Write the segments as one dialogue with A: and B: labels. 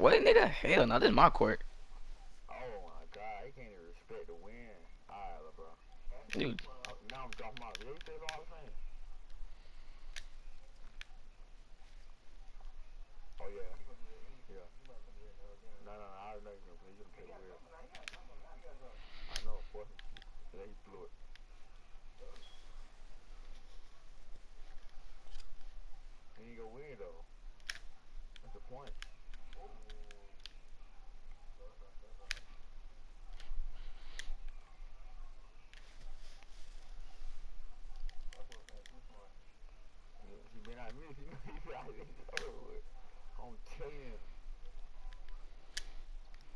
A: What nigga? Hell no, this is my court.
B: Oh my god, he can't even respect the win. Alright, bro.
A: Dude,
B: now I'm dropping out. They say all the same. Oh yeah. Yeah. No, no, no. I know play. He's gonna play weird. I know, boy. Yeah, he blew it. He ain't gonna win though. That's the point. He, he been out miss. He, he out this over with. I'm telling you.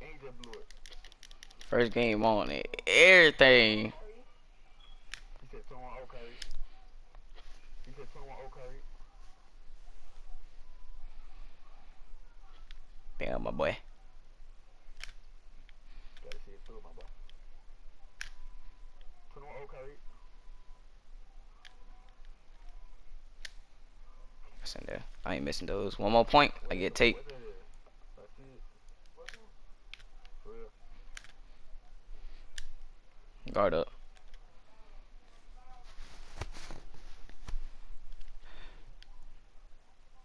B: Ain't blew it.
A: first game on it. Everything.
B: He said someone okay. He said someone okay.
A: Damn, my boy.
B: Gotta see it through, my boy. Someone okay.
A: In there. I ain't missing those. One more point. I get tape.
B: Is?
A: Guard up.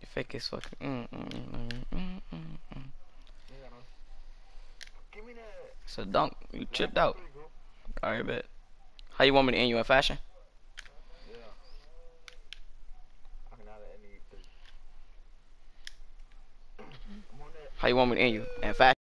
A: You fake fucking. Mm, mm, mm, mm, mm, mm. A dunk. You chipped out. Alright, bet. How you want me to end you in fashion?
B: Yeah. I can add any three. I'm on that.
A: How you want me to end you in fashion?